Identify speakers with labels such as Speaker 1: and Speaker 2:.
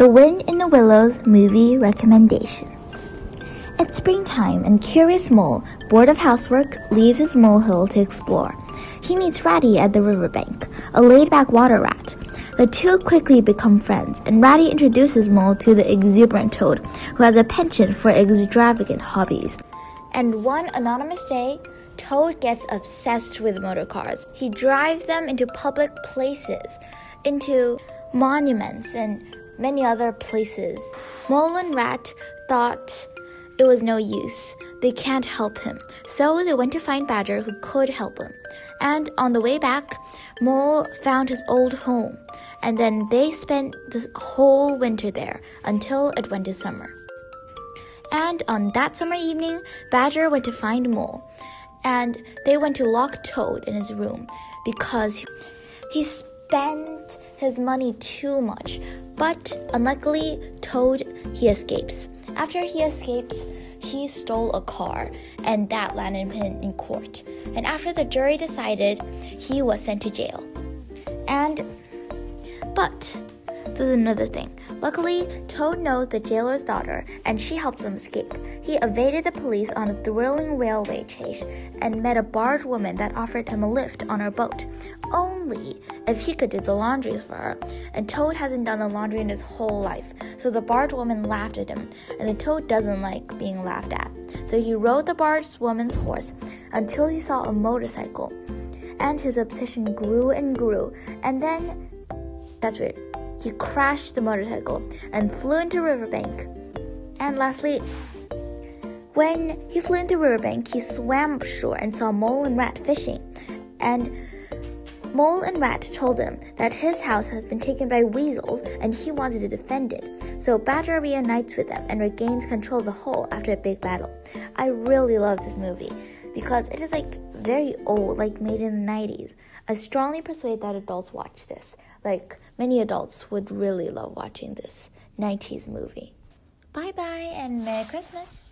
Speaker 1: The Wind in the Willows movie recommendation. It's springtime, and Curious Mole, bored of housework, leaves his molehill to explore. He meets Ratty at the riverbank, a laid back water rat. The two quickly become friends, and Ratty introduces Mole to the exuberant Toad, who has a penchant for extravagant hobbies. And one anonymous day, Toad gets obsessed with motor cars. He drives them into public places, into monuments, and many other places. Mole and Rat thought it was no use. They can't help him. So they went to find Badger, who could help him. And on the way back, Mole found his old home. And then they spent the whole winter there until it went to summer. And on that summer evening, Badger went to find Mole and they went to lock Toad in his room because he spent his money too much. But unluckily, Toad he escapes. After he escapes, he stole a car, and that landed him in court. And after the jury decided, he was sent to jail. And but there's another thing. Luckily, Toad knows the jailer's daughter, and she helps him escape. He evaded the police on a thrilling railway chase and met a barge woman that offered him a lift on her boat. Only if he could do the laundries for her. And Toad hasn't done a laundry in his whole life, so the barge woman laughed at him, and the Toad doesn't like being laughed at. So he rode the barge woman's horse until he saw a motorcycle. And his obsession grew and grew, and then that's weird. He crashed the motorcycle and flew into riverbank. And lastly, when he flew into riverbank, he swam ashore and saw Mole and Rat fishing. And Mole and Rat told him that his house has been taken by weasels and he wanted to defend it. So Badger reunites with them and regains control of the hole after a big battle. I really love this movie because it is like very old, like made in the 90s. I strongly persuade that adults watch this. Like many adults would really love watching this 90s movie. Bye bye and Merry Christmas!